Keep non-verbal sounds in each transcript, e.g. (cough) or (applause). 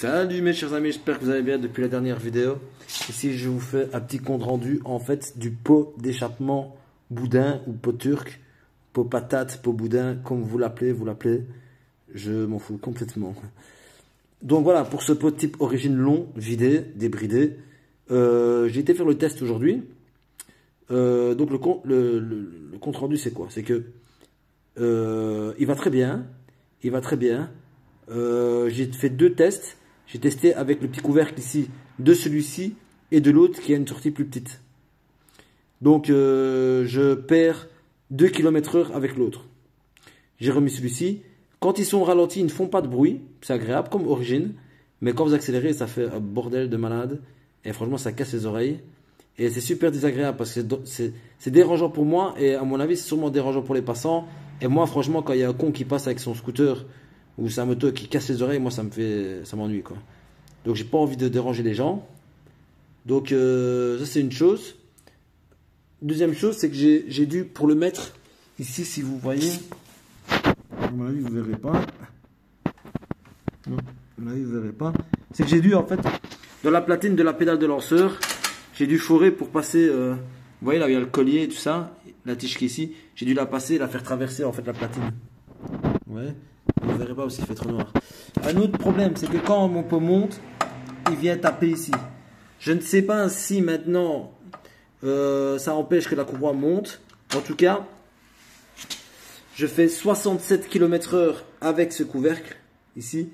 Salut mes chers amis, j'espère que vous allez bien depuis la dernière vidéo. Ici je vous fais un petit compte rendu en fait du pot d'échappement boudin ou pot turc, pot patate, pot boudin, comme vous l'appelez, vous l'appelez. Je m'en fous complètement. Donc voilà, pour ce pot type origine long, vidé, débridé, euh, j'ai été faire le test aujourd'hui. Euh, donc le, le, compte rendu c'est quoi? C'est que euh, il va très bien, il va très bien. j'ai fait deux tests. J'ai testé avec le petit couvercle ici de celui-ci et de l'autre qui a une sortie plus petite. Donc euh, je perds 2 km heure avec l'autre. J'ai remis celui-ci. Quand ils sont ralentis, ils ne font pas de bruit. C'est agréable comme origine. Mais quand vous accélérez, ça fait un bordel de malade. Et franchement, ça casse les oreilles. Et c'est super désagréable parce que c'est dérangeant pour moi. Et à mon avis, c'est sûrement dérangeant pour les passants. Et moi, franchement, quand il y a un con qui passe avec son scooter ou c'est un moto qui casse les oreilles, moi ça me fait, ça m'ennuie quoi. Donc j'ai pas envie de déranger les gens. Donc euh, ça c'est une chose. Deuxième chose, c'est que j'ai dû pour le mettre ici, si vous voyez, à mon avis vous verrez pas. Non, à mon avis vous verrez pas. C'est que j'ai dû en fait dans la platine de la pédale de lanceur, j'ai dû forer pour passer. Euh, vous voyez là, il y a le collier et tout ça, la tige qui est ici. J'ai dû la passer, la faire traverser en fait la platine. Ouais. Vous ne verrez pas parce qu'il fait trop noir. Un autre problème, c'est que quand mon pot monte, il vient taper ici. Je ne sais pas si maintenant euh, ça empêche que la courroie monte. En tout cas, je fais 67 km h avec ce couvercle ici.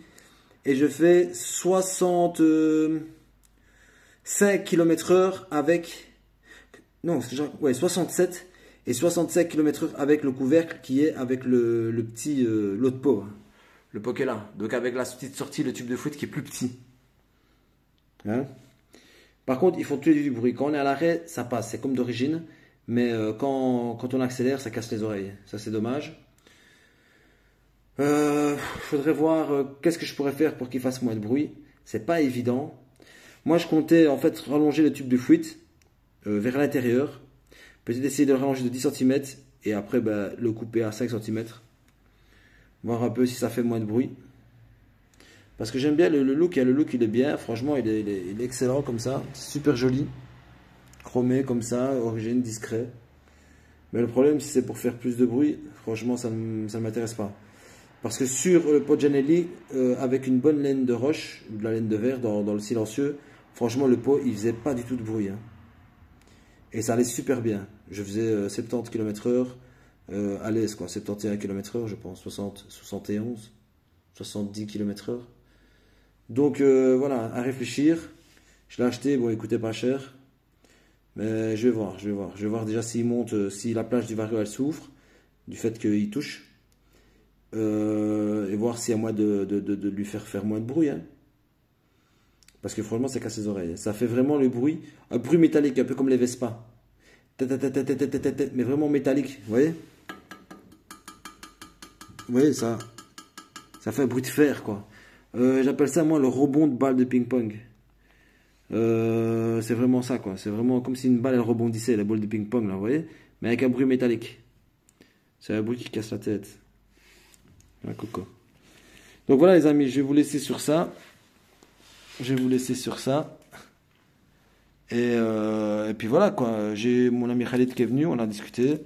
Et je fais 65 km h avec... Non, ouais, 67 et 65 km/h avec le couvercle qui est avec le, petit euh, l'autre pot, hein. le là. Donc avec la petite sortie, le tube de foot qui est plus petit. Hein? Par contre, ils font tuer du bruit. Quand on est à l'arrêt, ça passe, c'est comme d'origine. Mais euh, quand, on accélère, ça casse les oreilles. Ça, c'est dommage. Il euh, faudrait voir qu'est-ce que je pourrais faire pour qu'il fasse moins de bruit. C'est pas évident. Moi, je comptais en fait rallonger le tube de fuite vers l'intérieur Peut-être essayer de le rallonger de 10 cm et après bah, le couper à 5 cm. Voir un peu si ça fait moins de bruit. Parce que j'aime bien le, look, le look il est bien, franchement il est, excellent comme ça, super joli. Chromé comme ça, origine discret. Mais le problème si c'est pour faire plus de bruit, franchement ça ne m'intéresse pas. Parce que sur le pot euh, avec une bonne laine de roche, de la laine de verre dans, le silencieux, franchement le pot il faisait pas du tout de bruit. Hein. Et ça allait super bien. Je faisais 70 km/h à l'aise, quoi. 71 km/h, je pense. 60, 71, 70 km/h. Donc euh, voilà, à réfléchir. Je l'ai acheté, bon, il coûtait pas cher. Mais je vais voir, je vais voir. Je vais voir déjà s'il monte, euh, si la plage du Vario elle souffre du fait qu'il touche. Euh, et voir s'il y a moyen de, de, lui faire faire moins de bruit. Hein. Parce que franchement, ça casse les oreilles. Ça fait vraiment le bruit, un bruit métallique, un peu comme les Vespa. Mais vraiment métallique, vous voyez? Vous voyez, ça, ça fait un bruit de fer, quoi. Euh, j'appelle ça, moi, le rebond de balle de ping-pong. Euh, c'est vraiment ça, quoi. C'est vraiment comme si une balle, elle rebondissait, la balle de ping-pong, là, vous voyez? Mais avec un bruit métallique. C'est un bruit qui casse la tête. Un coco. Donc voilà, les amis, je vais vous laisser sur ça. Je vais vous laisser sur ça. Euh, et, puis voilà quoi. J'ai mon ami Khalid qui est venu, on a discuté.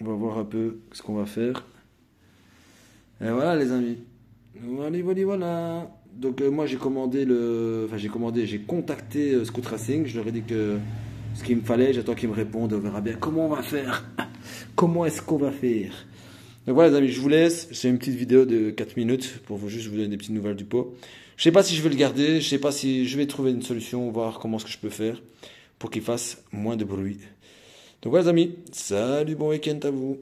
On va voir un peu ce qu'on va faire. Et voilà les amis. Voilà, voilà, voilà. Donc euh, moi j'ai commandé le. Enfin j'ai commandé, j'ai contacté euh, Scoot Racing. Je leur ai dit que ce qu'il me fallait, j'attends qu'ils me répondent. On verra bien comment on va faire. (laughs) comment est-ce qu'on va faire? Donc voilà les amis, je vous laisse. C'est une petite vidéo de 4 minutes pour vous juste vous donner des petites nouvelles du pot. Je sais pas si je vais le garder, je sais pas si je vais trouver une solution, voir comment ce que je peux faire pour qu'il fasse moins de bruit. Donc voilà les amis, salut, bon week-end à vous.